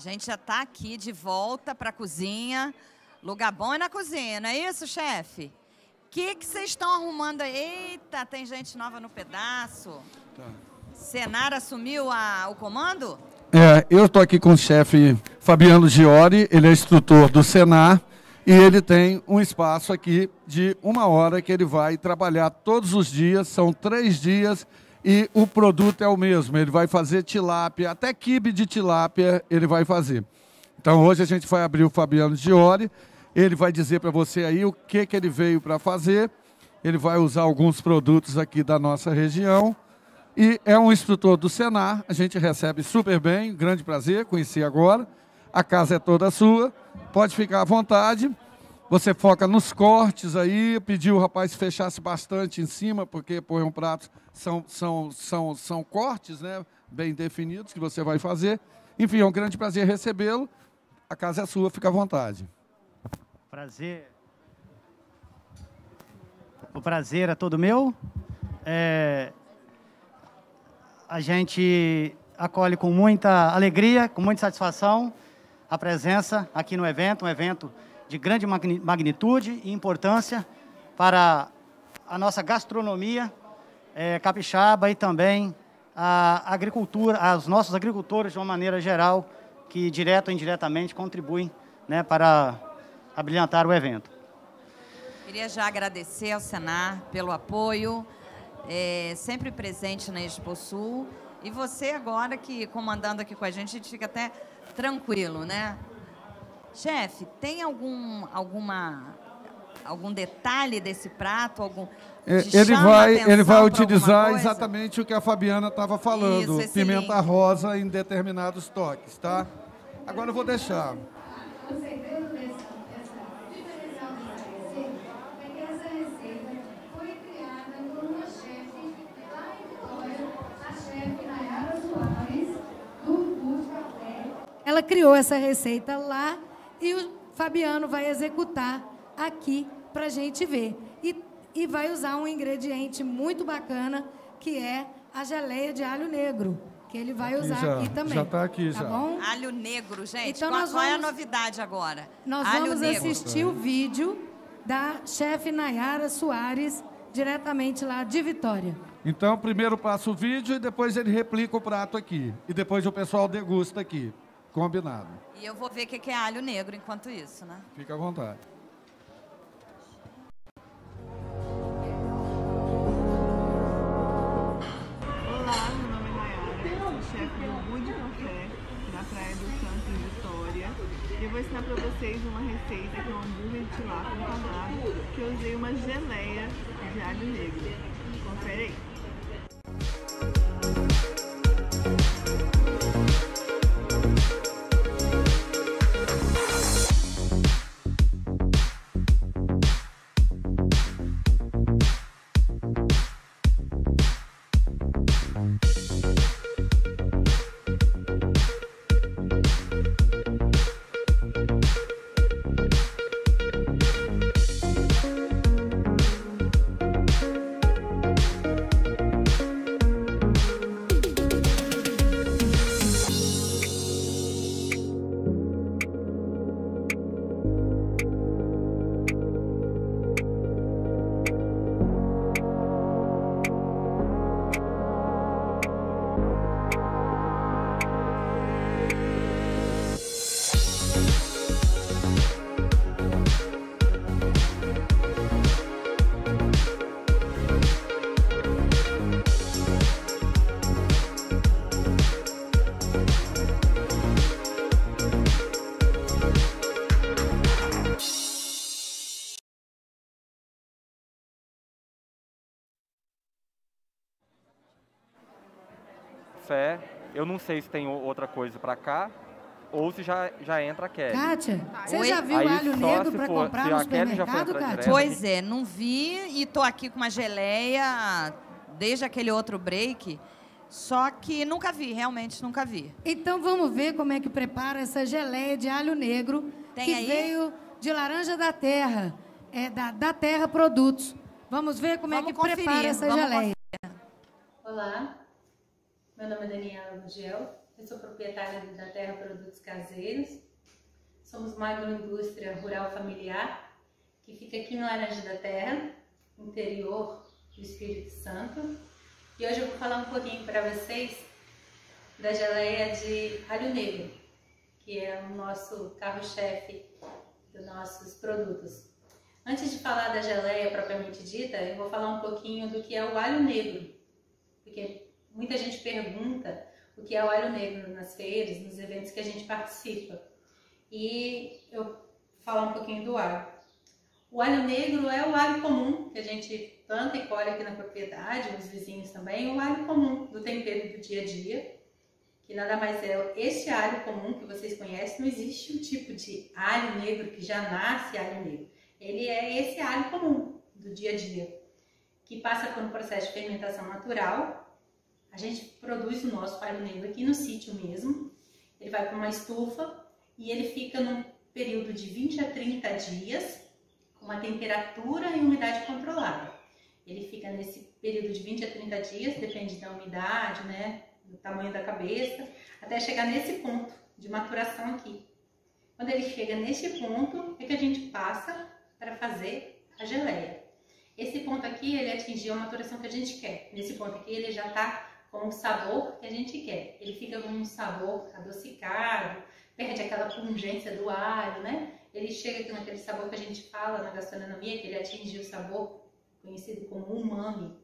gente já está aqui de volta para a cozinha. Lugar bom é na cozinha, não é isso, chefe? O que vocês estão arrumando aí? Eita, tem gente nova no pedaço. Tá. Senar assumiu a, o comando? É, eu estou aqui com o chefe Fabiano Giori, ele é instrutor do Senar e ele tem um espaço aqui de uma hora que ele vai trabalhar todos os dias, são três dias e o produto é o mesmo. Ele vai fazer tilápia, até quibe de tilápia ele vai fazer. Então hoje a gente vai abrir o Fabiano Giori, ele vai dizer para você aí o que, que ele veio para fazer, ele vai usar alguns produtos aqui da nossa região e é um instrutor do Senar, a gente recebe super bem, grande prazer conhecer agora. A casa é toda sua, pode ficar à vontade. Você foca nos cortes aí, pediu o rapaz fechasse bastante em cima, porque põe um prato, são, são, são, são cortes né, bem definidos que você vai fazer. Enfim, é um grande prazer recebê-lo. A casa é sua, fica à vontade. Prazer. O prazer é todo meu. É, a gente acolhe com muita alegria, com muita satisfação a presença aqui no evento, um evento de grande magnitude e importância para a nossa gastronomia é, capixaba e também a agricultura, os nossos agricultores de uma maneira geral, que direto ou indiretamente contribuem né, para abrilhantar o evento. Queria já agradecer ao Senar pelo apoio, é, sempre presente na Expo Sul. E você agora que comandando aqui com a gente, a gente fica até tranquilo, né? Chefe, tem algum, alguma, algum detalhe desse prato? Algum, é, ele vai, ele vai utilizar exatamente o que a Fabiana estava falando, Isso, pimenta link. rosa em determinados toques, tá? Agora eu vou deixar. Ela criou essa receita lá Fabiano vai executar aqui para a gente ver. E, e vai usar um ingrediente muito bacana, que é a geleia de alho negro que ele vai usar aqui, já, aqui também. Já está aqui, tá já. Bom? Alho negro, gente. Então, qual, nós vamos, qual é a novidade agora? Nós alho vamos negro. assistir o vídeo da chefe Nayara Soares, diretamente lá de Vitória. Então, primeiro passa o vídeo e depois ele replica o prato aqui. E depois o pessoal degusta aqui. Combinado. E eu vou ver o que é alho negro enquanto isso, né? Fica à vontade. Olá, meu nome é Nayara, sou chefe do Good Café, na Praia do Santos, Vitória. E eu vou ensinar para vocês uma receita que é um hambúrguer de tilápia empanado, que eu usei uma geleia de alho negro. Confere aí. Café. Eu não sei se tem outra coisa para cá ou se já, já entra a Kelly. Kátia, você Oi? já viu Aí, alho negro para comprar no supermercado, Kátia? Pois é, não vi e tô aqui com uma geleia desde aquele outro break. Só que nunca vi, realmente nunca vi. Então vamos ver como é que prepara essa geleia de alho negro Tem que aí? veio de laranja da terra, é da, da terra produtos. Vamos ver como vamos é que conferir, prepara essa geleia. Conferir. Olá, meu nome é Daniela Gugel, Eu sou proprietária da Terra Produtos Caseiros. Somos uma agroindústria rural familiar que fica aqui no Laranja da Terra, interior do Espírito Santo. E hoje eu vou falar um pouquinho para vocês da geleia de alho negro, que é o nosso carro-chefe dos nossos produtos. Antes de falar da geleia propriamente dita, eu vou falar um pouquinho do que é o alho negro, porque muita gente pergunta o que é o alho negro nas feiras, nos eventos que a gente participa. E eu falar um pouquinho do alho. O alho negro é o alho comum que a gente planta e colhe aqui na propriedade, os vizinhos também, o alho comum do tempero do dia a dia, que nada mais é este alho comum que vocês conhecem, não existe um tipo de alho negro que já nasce alho negro. Ele é esse alho comum do dia a dia, que passa por um processo de fermentação natural. A gente produz o nosso alho negro aqui no sítio mesmo. Ele vai para uma estufa e ele fica num período de 20 a 30 dias com uma temperatura e umidade controlada. Ele fica nesse período de 20 a 30 dias, depende da umidade, né, do tamanho da cabeça, até chegar nesse ponto de maturação aqui. Quando ele chega nesse ponto, é que a gente passa para fazer a geleia. Esse ponto aqui, ele atingiu a maturação que a gente quer. Nesse ponto aqui, ele já está com o sabor que a gente quer. Ele fica com um sabor adocicado, perde aquela pungência do alho, né? Ele chega aqui naquele sabor que a gente fala na gastronomia, que ele atinge o sabor conhecido como umami.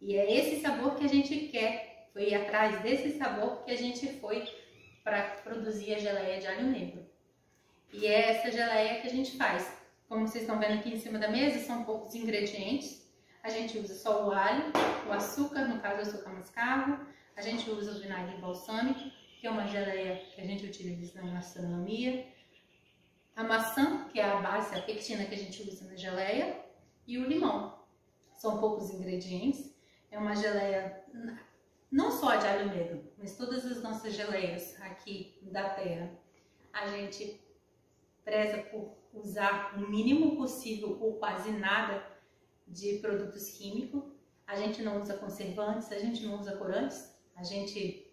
E é esse sabor que a gente quer. Foi atrás desse sabor que a gente foi para produzir a geleia de alho negro. E é essa geleia que a gente faz. Como vocês estão vendo aqui em cima da mesa, são poucos ingredientes. A gente usa só o alho, o açúcar, no caso açúcar mascavo. A gente usa o vinagre balsâmico, que é uma geleia que a gente utiliza na gastronomia. A maçã, que é a base, a pectina que a gente usa na geleia. E o limão. São poucos ingredientes. É uma geleia não só de alho negro, mas todas as nossas geleias aqui da terra. A gente preza por usar o mínimo possível ou quase nada de produtos químicos. A gente não usa conservantes, a gente não usa corantes, a gente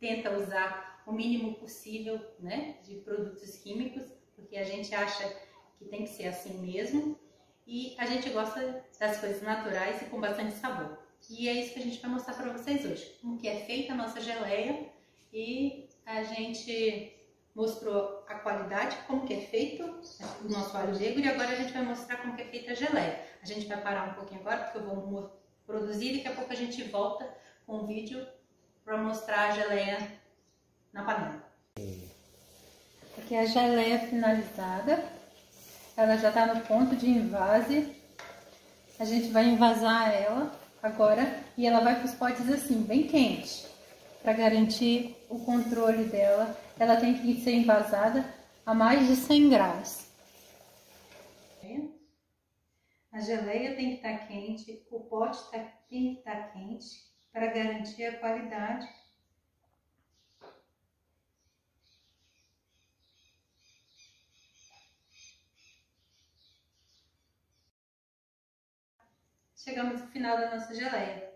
tenta usar o mínimo possível né, de produtos químicos, porque a gente acha que tem que ser assim mesmo. E a gente gosta das coisas naturais e com bastante sabor. E é isso que a gente vai mostrar para vocês hoje. Como que é feita a nossa geleia e a gente mostrou a qualidade, como que é feito o nosso alho negro e agora a gente vai mostrar como que é feita a geleia. A gente vai parar um pouquinho agora porque eu vou produzir e daqui a pouco a gente volta com o vídeo para mostrar a geleia na panela. Aqui é a geleia finalizada, ela já está no ponto de invase. A gente vai envasar ela agora e ela vai para os potes assim, bem quente, para garantir o controle dela ela tem que ser envasada a mais de 100 graus. A geleia tem que estar quente, o pote tá, tem que estar quente para garantir a qualidade. Chegamos ao final da nossa geleia.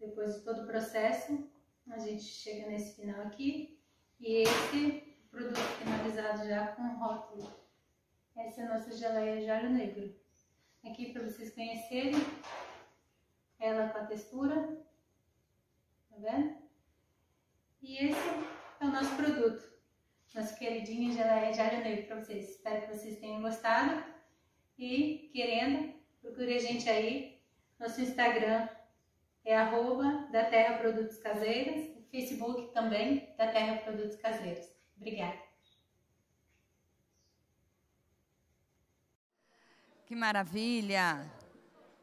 Depois de todo o processo, a gente chega nesse final aqui e esse produto finalizado já com rótulo. Essa é a nossa geleia de alho negro. Aqui para vocês conhecerem ela com a textura. Tá vendo? E esse é o nosso produto. Nosso queridinho geleia de alho negro para vocês. Espero que vocês tenham gostado. E querendo, procure a gente aí. Nosso Instagram é arroba da Terra Produtos Caseiros Facebook também da Terra Produtos Caseiros. Obrigada. Que maravilha!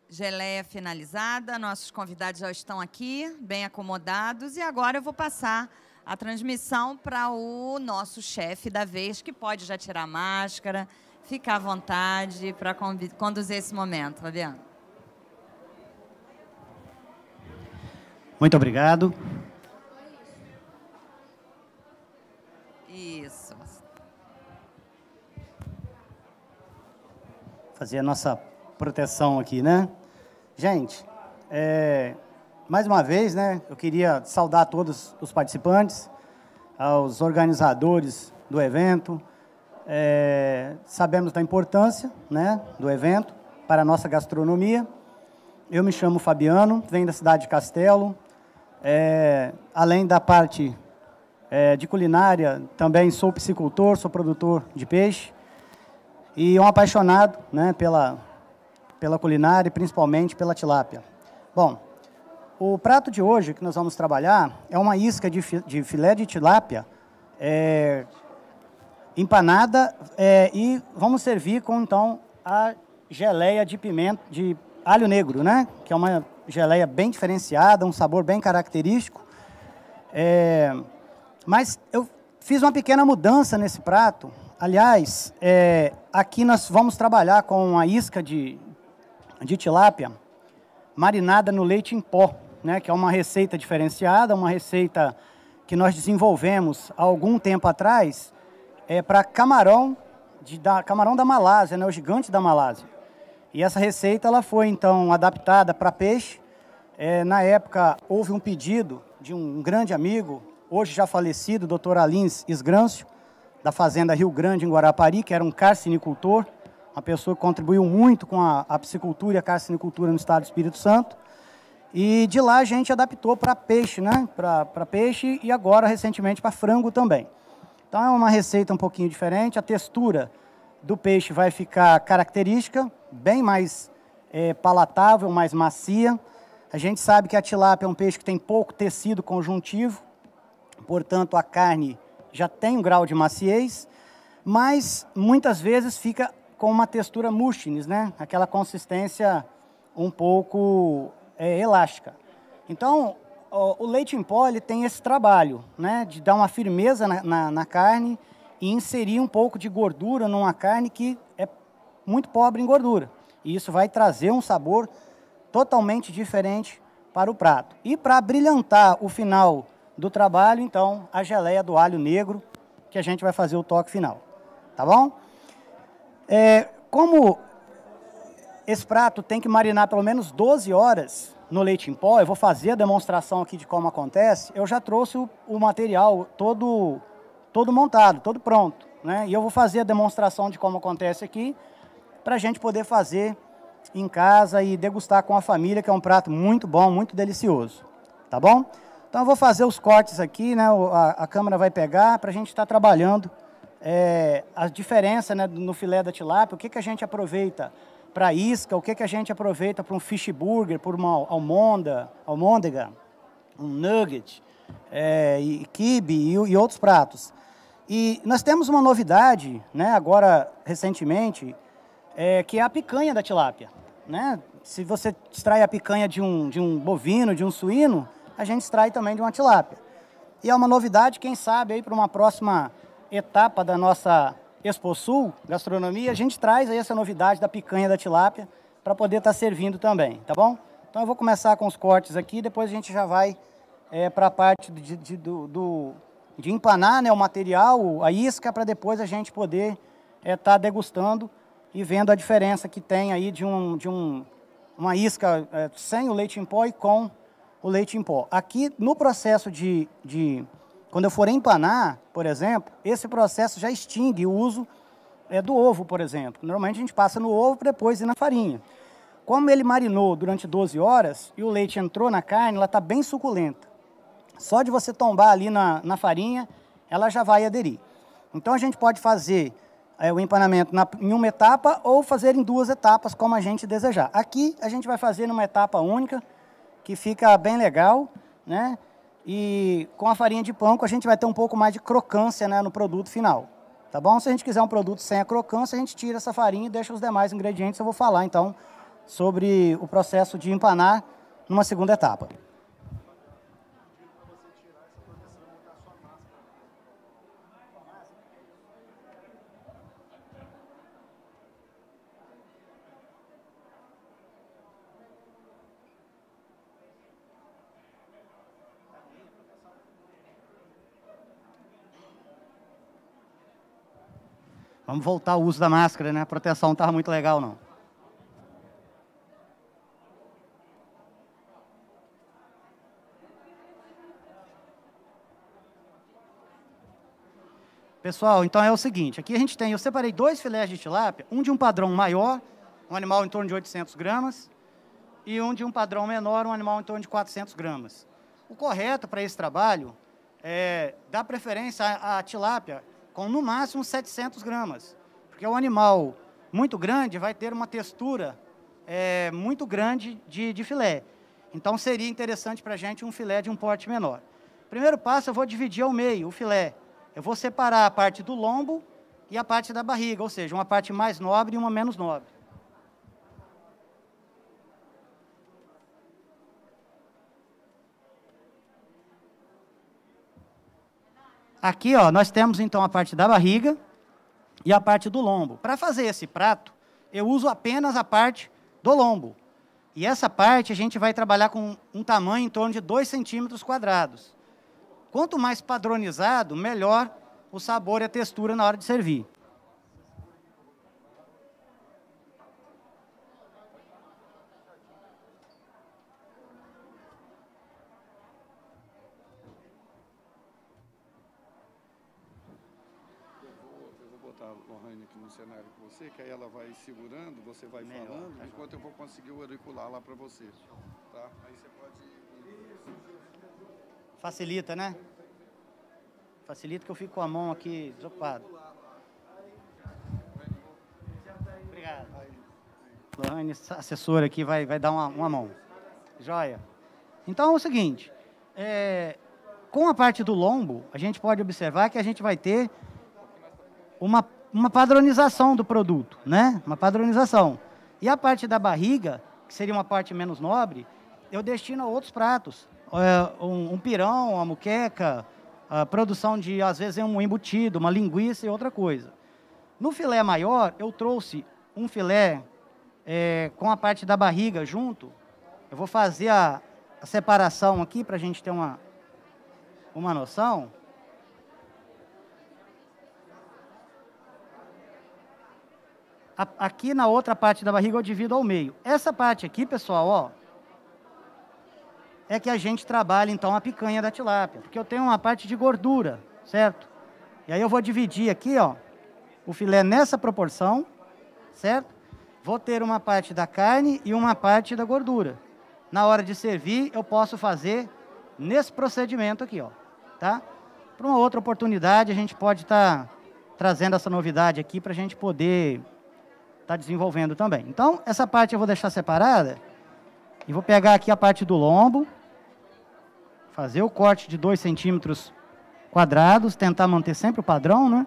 Geleia finalizada, nossos convidados já estão aqui, bem acomodados, e agora eu vou passar a transmissão para o nosso chefe da vez, que pode já tirar a máscara, ficar à vontade para conduzir esse momento, Fabiano. Muito obrigado. fazer a nossa proteção aqui, né? Gente, é, mais uma vez, né, eu queria saudar todos os participantes, aos organizadores do evento. É, sabemos da importância né, do evento para a nossa gastronomia. Eu me chamo Fabiano, venho da cidade de Castelo. É, além da parte é, de culinária, também sou piscicultor, sou produtor de peixe. E um apaixonado né, pela, pela culinária e principalmente pela tilápia. Bom, o prato de hoje que nós vamos trabalhar é uma isca de, de filé de tilápia é, empanada é, e vamos servir com então a geleia de pimenta, de alho negro, né? Que é uma geleia bem diferenciada, um sabor bem característico. É, mas eu fiz uma pequena mudança nesse prato. Aliás, é, aqui nós vamos trabalhar com a isca de, de tilápia marinada no leite em pó, né? Que é uma receita diferenciada, uma receita que nós desenvolvemos há algum tempo atrás é, para camarão, de, da, camarão da Malásia, né, o gigante da Malásia. E essa receita ela foi então adaptada para peixe. É, na época houve um pedido de um grande amigo, hoje já falecido, Dr. Alins Esgrâncio, da Fazenda Rio Grande, em Guarapari, que era um carcinicultor, uma pessoa que contribuiu muito com a, a piscicultura e a carcinicultura no estado do Espírito Santo. E de lá a gente adaptou para peixe, né? Para peixe e agora recentemente para frango também. Então é uma receita um pouquinho diferente. A textura do peixe vai ficar característica, bem mais é, palatável, mais macia. A gente sabe que a tilápia é um peixe que tem pouco tecido conjuntivo, portanto a carne já tem um grau de maciez, mas muitas vezes fica com uma textura mushines, né? Aquela consistência um pouco é, elástica. Então, o, o, leite em pó ele tem esse trabalho, né, de dar uma firmeza na, na, na, carne e inserir um pouco de gordura numa carne que é muito pobre em gordura. E isso vai trazer um sabor totalmente diferente para o prato. E para brilhantar o final do trabalho, então, a geleia do alho negro, que a gente vai fazer o toque final. Tá bom? É, como esse prato tem que marinar pelo menos 12 horas no leite em pó. Eu vou fazer a demonstração aqui de como acontece. Eu já trouxe o, o material todo, todo montado, todo pronto. Né? E eu vou fazer a demonstração de como acontece aqui para a gente poder fazer em casa e degustar com a família, que é um prato muito bom, muito delicioso. Tá bom? Então eu vou fazer os cortes aqui, né? A, a câmera vai pegar para a gente estar tá trabalhando é, a diferença né, no filé da tilápia, o que, que a gente aproveita para isca, o que, que a gente aproveita para um fish burger, por uma almonda, almôndega, um nugget, é, e quibe e, e, outros pratos. E nós temos uma novidade, né, agora recentemente, é, que é a picanha da tilápia. Né? Se você extrai a picanha de um, de um bovino, de um suíno, a gente extrai também de uma tilápia. E é uma novidade, quem sabe, aí para uma próxima etapa da nossa Expo Sul, gastronomia, a gente traz aí essa novidade da picanha da tilápia para poder estar tá servindo também, tá bom? Então eu vou começar com os cortes aqui, depois a gente já vai é, para a parte de, de, do, do, de empanar né, o material, a isca, para depois a gente poder estar é, tá degustando e vendo a diferença que tem aí de, um, de um, uma isca é, sem o leite em pó e com o leite em pó. Aqui no processo de, de quando eu for empanar, por exemplo, esse processo já extingue o uso é, do ovo, por exemplo. Normalmente a gente passa no ovo depois ir na farinha. Como ele marinou durante 12 horas e o leite entrou na carne, ela está bem suculenta. Só de você tombar ali na, na farinha, ela já vai aderir. Então a gente pode fazer é, o empanamento na, em uma etapa ou fazer em duas etapas, como a gente desejar. Aqui a gente vai fazer numa etapa única, que fica bem legal, né? E com a farinha de panko a gente vai ter um pouco mais de crocância né, no produto final. Tá bom? Se a gente quiser um produto sem a crocância, a gente tira essa farinha e deixa os demais ingredientes. Eu vou falar então sobre o processo de empanar numa segunda etapa. Vamos voltar ao uso da máscara, né? A proteção não estava muito legal, não. Pessoal, então é o seguinte, aqui a gente tem, eu separei dois filés de tilápia, um de um padrão maior, um animal em torno de 800 gramas, e um de um padrão menor, um animal em torno de 400 gramas. O correto para esse trabalho é dar preferência à, à tilápia com no máximo 700 gramas, porque o animal muito grande vai ter uma textura é, muito grande de, de filé. Então seria interessante para a gente um filé de um porte menor. Primeiro passo, eu vou dividir ao meio o filé. Eu vou separar a parte do lombo e a parte da barriga, ou seja, uma parte mais nobre e uma menos nobre. Aqui, ó, nós temos então a parte da barriga e a parte do lombo. Para fazer esse prato, eu uso apenas a parte do lombo. E essa parte a gente vai trabalhar com um tamanho em torno de 2 centímetros quadrados. Quanto mais padronizado, melhor o sabor e a textura na hora de servir. cenário com você, que aí ela vai segurando, você vai Melhor, falando, tá enquanto eu vou conseguir o auricular lá para você. Tá? Aí você pode. Facilita, né? Facilita que eu fico com a mão aqui desocupado. Obrigado. Lohane, assessora aqui, vai, vai dar uma, uma mão. Joia. Então é o seguinte, é, com a parte do lombo, a gente pode observar que a gente vai ter uma uma padronização do produto, né? Uma padronização. E a parte da barriga, que seria uma parte menos nobre, eu destino a outros pratos. É, um, pirão, uma muqueca, a produção de, às vezes, um embutido, uma linguiça e outra coisa. No filé maior, eu trouxe um filé é, com a parte da barriga junto. Eu vou fazer a, a separação aqui para a gente ter uma, uma noção. Aqui na outra parte da barriga eu divido ao meio. Essa parte aqui, pessoal, ó, é que a gente trabalha então a picanha da tilápia, porque eu tenho uma parte de gordura, certo? E aí eu vou dividir aqui, ó, o filé nessa proporção, certo? Vou ter uma parte da carne e uma parte da gordura. Na hora de servir, eu posso fazer nesse procedimento aqui, ó, tá? Para uma outra oportunidade, a gente pode estar tá trazendo essa novidade aqui para a gente poder está desenvolvendo também. Então, essa parte eu vou deixar separada e vou pegar aqui a parte do lombo, fazer o corte de 2 centímetros quadrados, tentar manter sempre o padrão, né?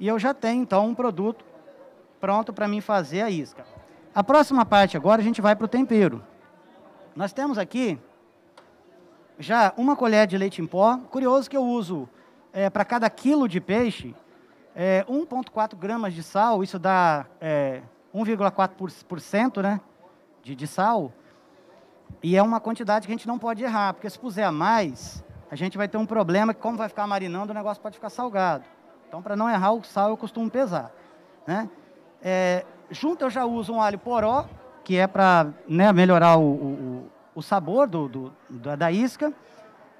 E eu já tenho, então, um produto pronto para mim fazer a isca. A próxima parte agora a gente vai para o tempero. Nós temos aqui já uma colher de leite em pó. Curioso que eu uso é, para cada quilo de peixe, é, 1,4 gramas de sal, isso dá é, 1,4% né, de, de sal. E é uma quantidade que a gente não pode errar, porque se puser a mais, a gente vai ter um problema que, como vai ficar marinando, o negócio pode ficar salgado. Então, para não errar o sal, eu costumo pesar. Né? É, junto eu já uso um alho poró, que é para né, melhorar o, o, o sabor do, do, da isca.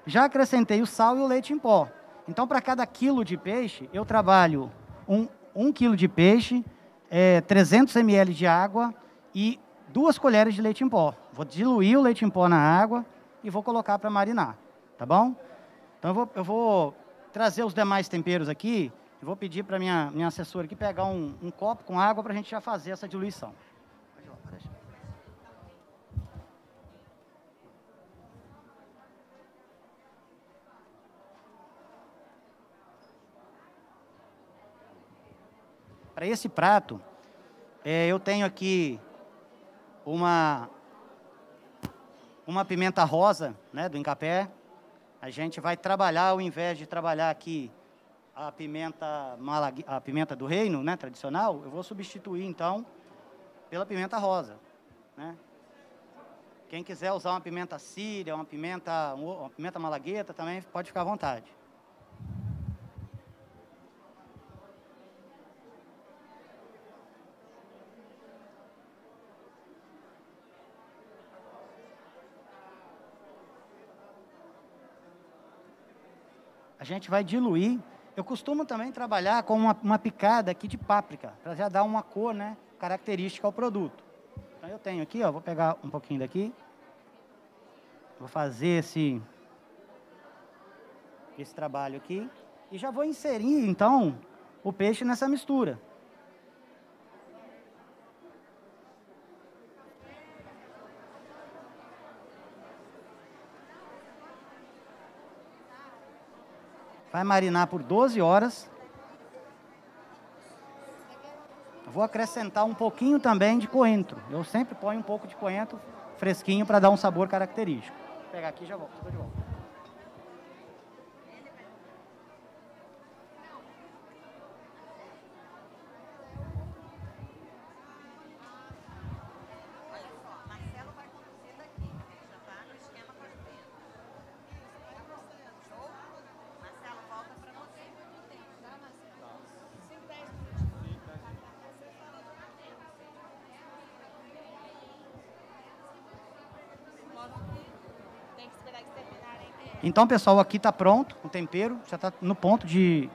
Já acrescentei o sal e o leite em pó. Então, para cada quilo de peixe, eu trabalho um, um quilo de peixe, é, 300 ml de água e duas colheres de leite em pó. Vou diluir o leite em pó na água e vou colocar para marinar, tá bom? Então, eu vou, eu vou trazer os demais temperos aqui. Vou pedir para minha, minha assessora aqui pegar um, um copo com água para a gente já fazer essa diluição. Para esse prato, é, eu tenho aqui uma, uma pimenta rosa, né, do Incapé. A gente vai trabalhar, ao invés de trabalhar aqui a pimenta, malag... a pimenta do reino, né, tradicional, eu vou substituir, então, pela pimenta rosa, né? Quem quiser usar uma pimenta síria, uma pimenta, uma pimenta malagueta, também pode ficar à vontade. A gente vai diluir. Eu costumo também trabalhar com uma, uma picada aqui de páprica, para já dar uma cor né, característica ao produto. Então eu tenho aqui, ó, vou pegar um pouquinho daqui. Vou fazer esse, esse trabalho aqui. E já vou inserir, então, o peixe nessa mistura. Vai marinar por 12 horas. Vou acrescentar um pouquinho também de coentro. Eu sempre ponho um pouco de coentro fresquinho para dar um sabor característico. Vou pegar aqui e já volto. Estou de volta. Então, pessoal, aqui está pronto o tempero, já está no ponto de,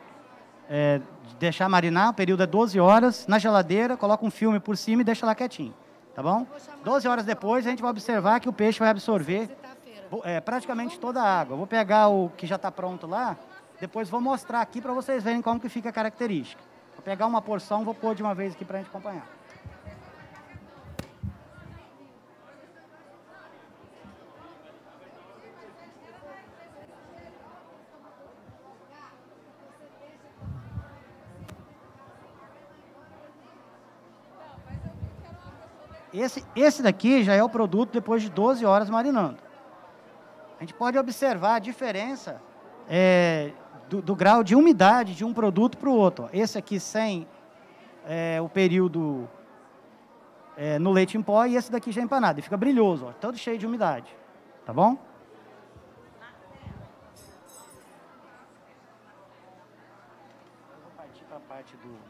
é, de, deixar marinar, o período é 12 horas, na geladeira, coloca um filme por cima e deixa lá quietinho, tá bom? 12 horas depois, a gente vai observar que o peixe vai absorver é, praticamente toda a água. vou pegar o que já está pronto lá, depois vou mostrar aqui para vocês verem como que fica a característica. Vou pegar uma porção, vou pôr de uma vez aqui para a gente acompanhar. Esse, esse daqui já é o produto depois de 12 horas marinando. A gente pode observar a diferença é, do, do, grau de umidade de um produto para o outro. Esse aqui sem é, o período é, no leite em pó e esse daqui já empanado. E fica brilhoso, ó, todo cheio de umidade. Tá bom? Eu vou partir para a parte do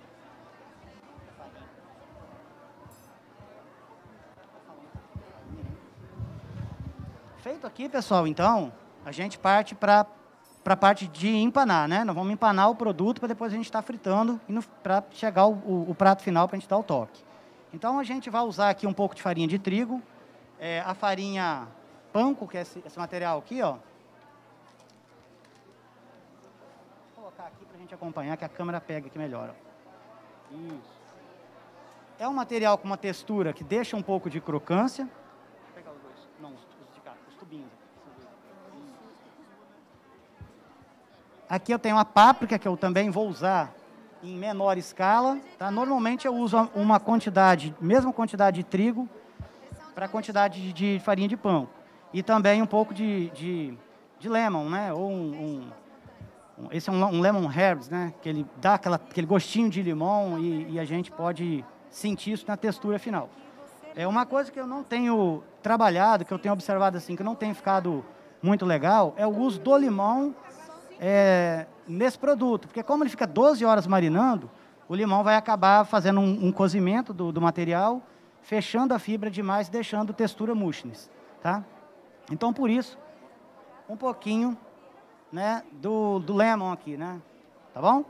Feito aqui, pessoal, então, a gente parte para a parte de empanar, né? Nós vamos empanar o produto para depois a gente estar tá fritando para chegar o, o, o, prato final para a gente dar o toque. Então, a gente vai usar aqui um pouco de farinha de trigo, é, a farinha panko, que é esse, esse material aqui, ó. Vou colocar aqui para a gente acompanhar, que a câmera pega aqui melhor. Ó. Isso. É um material com uma textura que deixa um pouco de crocância, Aqui eu tenho a páprica, que eu também vou usar em menor escala. Tá? Normalmente eu uso uma quantidade, mesma quantidade de trigo, para a quantidade de farinha de pão. E também um pouco de, de, de lemon, né? Ou um, um, esse é um, um, lemon herbs, né? Que ele dá aquela, aquele gostinho de limão e, e a gente pode sentir isso na textura final. É uma coisa que eu não tenho trabalhado, que eu tenho observado assim, que não tem ficado muito legal, é o uso do limão é, nesse produto, porque como ele fica 12 horas marinando, o limão vai acabar fazendo um, um cozimento do, do, material, fechando a fibra demais, deixando textura mushness, tá? Então, por isso, um pouquinho né, do, do lemon aqui, né? Tá bom?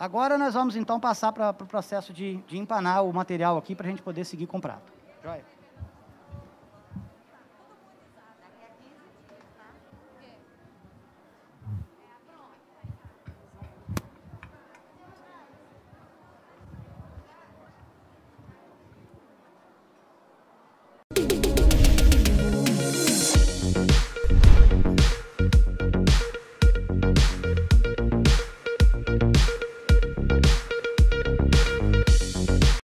Agora nós vamos então passar para o pro processo de, de empanar o material aqui para a gente poder seguir com o prato. Joia?